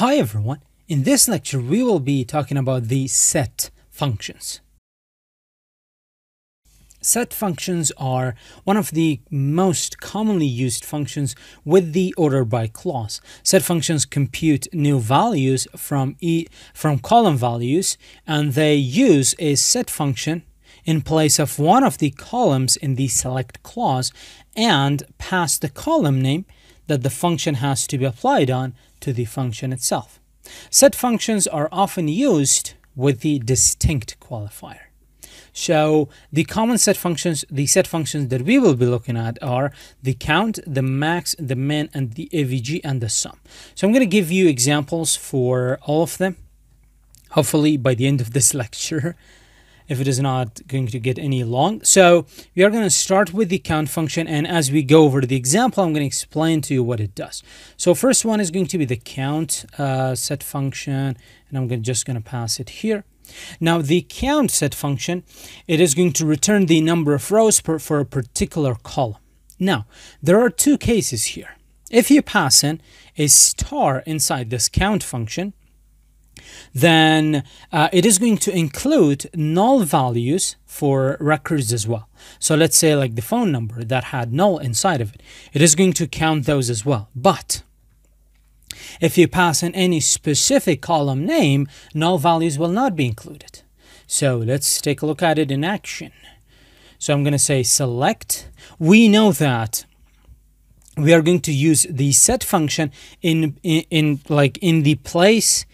Hi everyone. In this lecture we will be talking about the set functions. Set functions are one of the most commonly used functions with the order by clause. Set functions compute new values from e from column values and they use a set function in place of one of the columns in the select clause and pass the column name that the function has to be applied on to the function itself. Set functions are often used with the distinct qualifier. So the common set functions, the set functions that we will be looking at are the count, the max, the min, and the AVG and the sum. So I'm going to give you examples for all of them. Hopefully by the end of this lecture, if it is not going to get any long. So we are going to start with the count function and as we go over the example, I'm going to explain to you what it does. So first one is going to be the count uh, set function and I'm gonna, just going to pass it here. Now the count set function, it is going to return the number of rows per, for a particular column. Now, there are two cases here. If you pass in a star inside this count function, then uh, it is going to include null values for records as well. So let's say like the phone number that had null inside of it, it is going to count those as well. But if you pass in any specific column name, null values will not be included. So let's take a look at it in action. So I'm going to say select. We know that we are going to use the set function in, in, in like in the place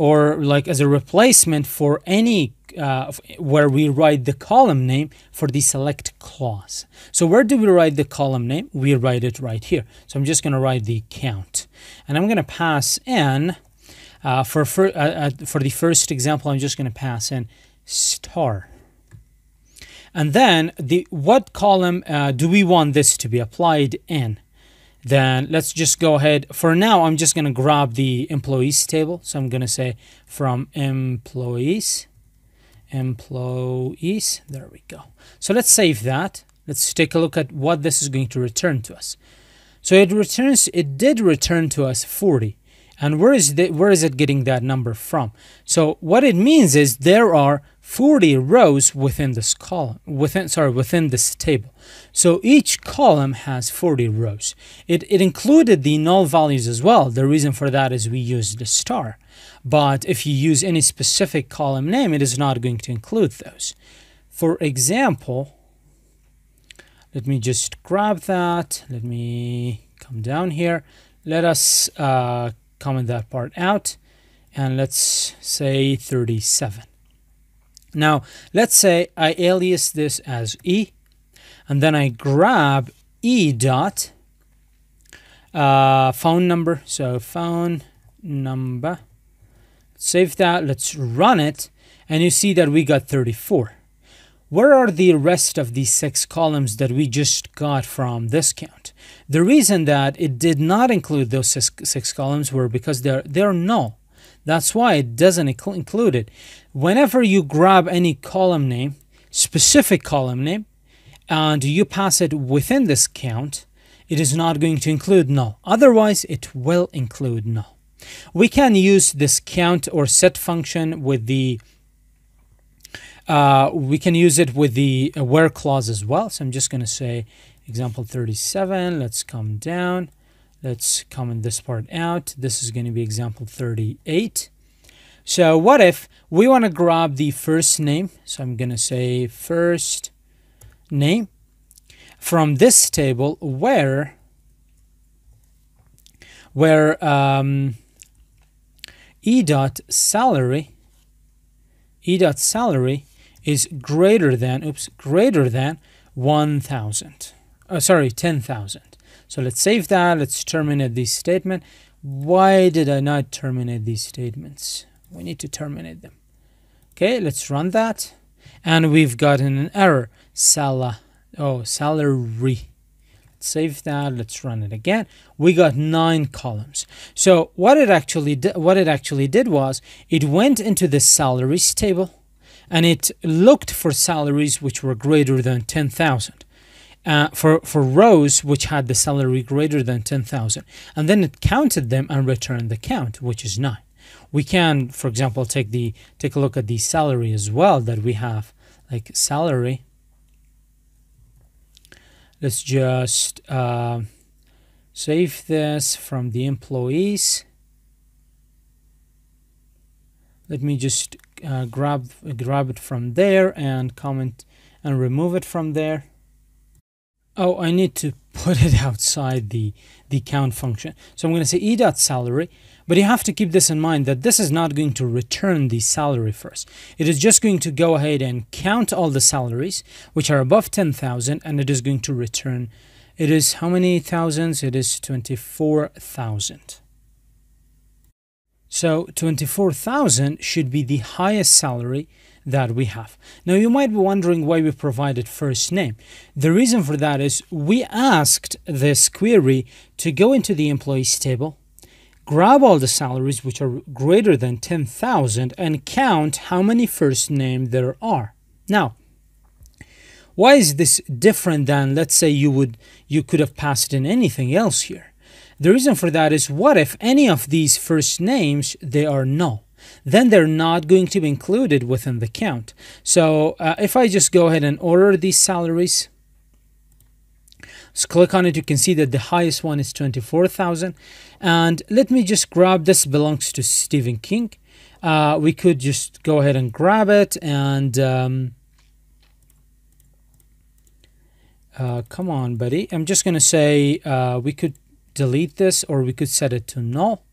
or like as a replacement for any uh, where we write the column name for the select clause. So where do we write the column name? We write it right here. So I'm just going to write the count. And I'm going to pass in, uh, for, for, uh, uh, for the first example, I'm just going to pass in star. And then the what column uh, do we want this to be applied in? Then let's just go ahead. For now, I'm just going to grab the employees table. So I'm going to say from employees employees. There we go. So let's save that. Let's take a look at what this is going to return to us. So it returns, it did return to us 40. And where is the, where is it getting that number from? So what it means is there are 40 rows within this column, within sorry, within this table. So each column has 40 rows. It, it included the null values as well. The reason for that is we used the star. But if you use any specific column name, it is not going to include those. For example, let me just grab that. Let me come down here. Let us uh, comment that part out. And let's say 37. Now, let's say I alias this as E. And then I grab E dot uh, phone number. So phone number Save that, let's run it, and you see that we got 34. Where are the rest of these six columns that we just got from this count? The reason that it did not include those six, six columns were because they're, they're null. That's why it doesn't include it. Whenever you grab any column name, specific column name, and you pass it within this count, it is not going to include null. Otherwise, it will include null. We can use this count or set function with the uh, we can use it with the where clause as well. So I'm just going to say example 37. Let's come down. Let's comment this part out. This is going to be example 38. So what if we want to grab the first name? So I'm going to say first name from this table where where um, e dot salary e dot salary is greater than oops greater than 1000 oh, sorry 10,000 so let's save that. Let's terminate this statement. Why did I not terminate these statements we need to terminate them. Okay let's run that. And we've gotten an error. Sala oh salary. Let's save that. Let's run it again. We got nine columns. So what it actually did what it actually did was it went into the salaries table and it looked for salaries which were greater than 10,000 uh, for, for rows which had the salary greater than 10,000. And then it counted them and returned the count, which is 9. We can, for example, take the take a look at the salary as well that we have, like salary. Let's just uh, save this from the employees. Let me just uh, grab grab it from there and comment and remove it from there. Oh, I need to put it outside the the count function. So I'm going to say e dot salary, but you have to keep this in mind that this is not going to return the salary first. It is just going to go ahead and count all the salaries which are above 10,000 and it is going to return it is how many thousands? It is 24,000. So 24,000 should be the highest salary that we have. Now you might be wondering why we provided first name. The reason for that is we asked this query to go into the employees table, grab all the salaries which are greater than 10,000 and count how many first name there are. Now, why is this different than let's say you would you could have passed in anything else here? The reason for that is what if any of these first names, they are null? Then they're not going to be included within the count. So uh, if I just go ahead and order these salaries, so click on it, you can see that the highest one is 24,000. And let me just grab this belongs to Steven King. Uh, we could just go ahead and grab it and um, uh, come on, buddy. I'm just going to say uh, we could delete this or we could set it to null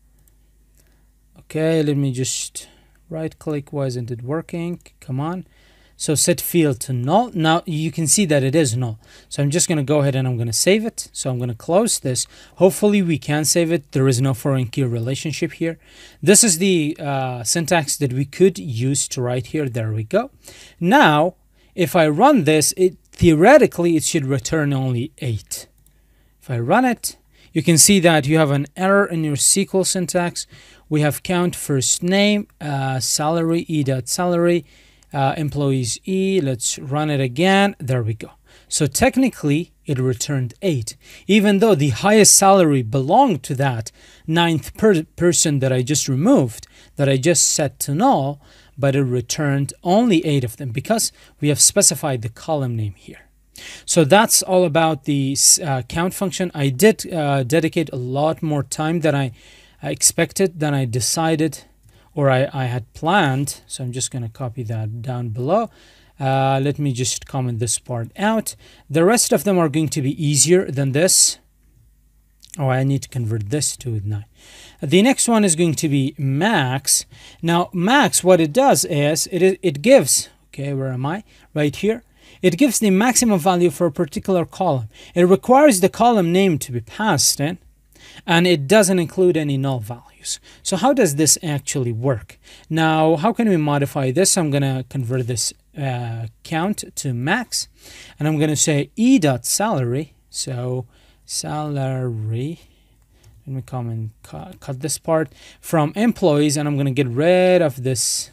okay let me just right click. Why isn't it working? Come on. So set field to null. Now you can see that it is null. So I'm just going to go ahead and I'm going to save it. So I'm going to close this. Hopefully we can save it. There is no foreign key relationship here. This is the uh, syntax that we could use to write here. There we go. Now if I run this it theoretically it should return only 8 if I run it you can see that you have an error in your SQL syntax. We have count first name, uh, salary, e dot salary, uh, employees e. Let's run it again. There we go. So technically, it returned 8, even though the highest salary belonged to that ninth per person that I just removed, that I just set to null, but it returned only 8 of them because we have specified the column name here. So that's all about the uh, count function. I did uh, dedicate a lot more time than I expected, than I decided or I, I had planned. So I'm just going to copy that down below. Uh, let me just comment this part out. The rest of them are going to be easier than this. Oh, I need to convert this to 9. The next one is going to be max. Now, max, what it does is it, it gives, okay, where am I? Right here. It gives the maximum value for a particular column. It requires the column name to be passed in, and it doesn't include any null values. So how does this actually work? Now, how can we modify this? I'm going to convert this uh, count to max, and I'm going to say e dot salary. So salary let me come and cut, cut this part from employees and I'm going to get rid of this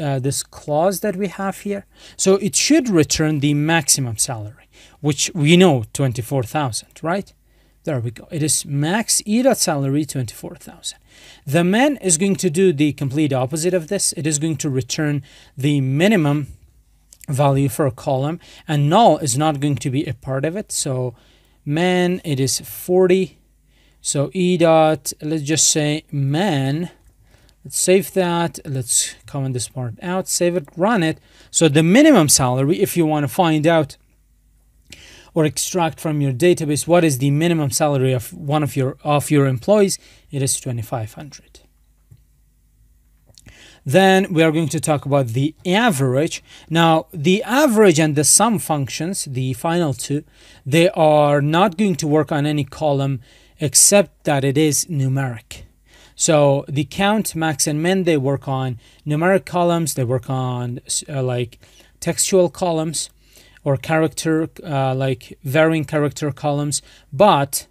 uh, this clause that we have here. So it should return the maximum salary, which we know 24,000, right? There we go. It is max e dot salary 24,000. The min is going to do the complete opposite of this. It is going to return the minimum value for a column and null is not going to be a part of it. So min, it is 40. So e dot, let's just say min Let's save that. Let's comment this part out, save it, run it. So the minimum salary, if you want to find out or extract from your database what is the minimum salary of one of your of your employees, it is 2500. Then we are going to talk about the average. Now, the average and the sum functions, the final two, they are not going to work on any column except that it is numeric. So the count, max, and min, they work on numeric columns, they work on uh, like textual columns or character, uh, like varying character columns. But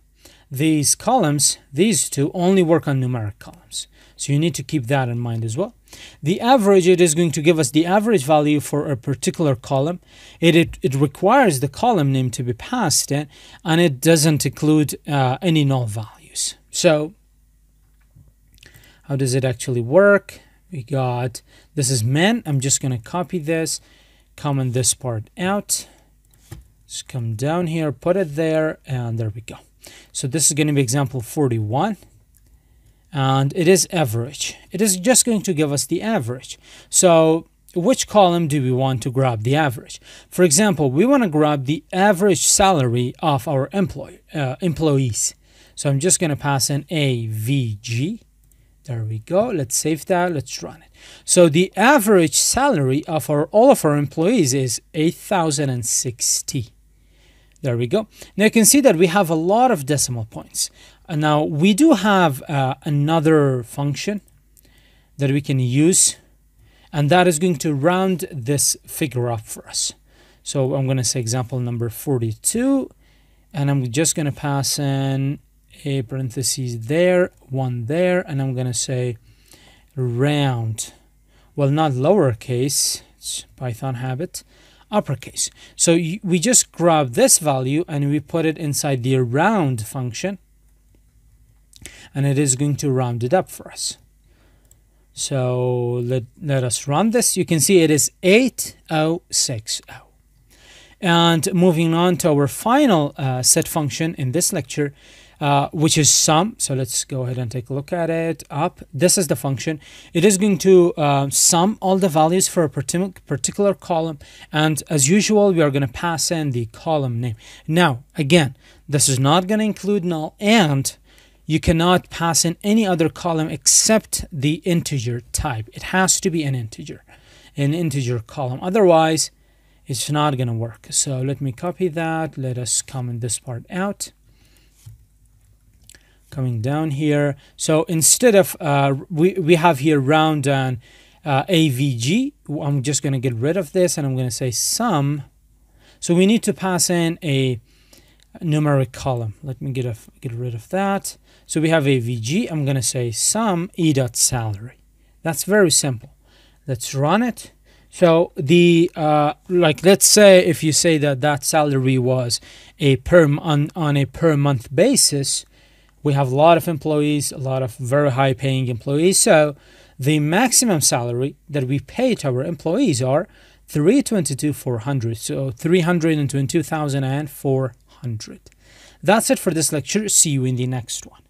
these columns, these two, only work on numeric columns. So you need to keep that in mind as well. The average, it is going to give us the average value for a particular column. It, it, it requires the column name to be passed in, and it doesn't include uh, any null values. So how does it actually work? We got, this is min. I'm just going to copy this, comment this part out. Just come down here, put it there, and there we go. So this is going to be example 41 and it is average. It is just going to give us the average. So which column do we want to grab the average? For example, we want to grab the average salary of our employee, uh, employees. So I'm just going to pass in AVG. There we go. Let's save that. Let's run it. So the average salary of our all of our employees is 8,060. There we go. Now you can see that we have a lot of decimal points. And now we do have uh, another function that we can use and that is going to round this figure up for us. So I'm going to say example number 42 and I'm just going to pass in a parentheses there, one there, and I'm going to say round. Well, not lowercase, it's Python habit, uppercase. So we just grab this value and we put it inside the round function and it is going to round it up for us. So let, let us run this. You can see it is 8060. And moving on to our final uh, set function in this lecture, uh, which is sum. So let's go ahead and take a look at it. Up. This is the function. It is going to uh, sum all the values for a particular column. And as usual, we are going to pass in the column name. Now, again, this is not going to include null and you cannot pass in any other column except the integer type. It has to be an integer, an integer column. Otherwise, it's not going to work. So let me copy that. Let us comment this part out. Coming down here. So instead of, uh, we, we have here round and uh, AVG, I'm just going to get rid of this and I'm going to say sum. So we need to pass in a numeric column. Let me get, a, get rid of that. So we have AVG. I'm going to say sum e dot salary. That's very simple. Let's run it. So the uh, like let's say if you say that that salary was a per on on a per month basis, we have a lot of employees, a lot of very high paying employees. So the maximum salary that we pay to our employees are 322,400. So 322,400. That's it for this lecture. See you in the next one.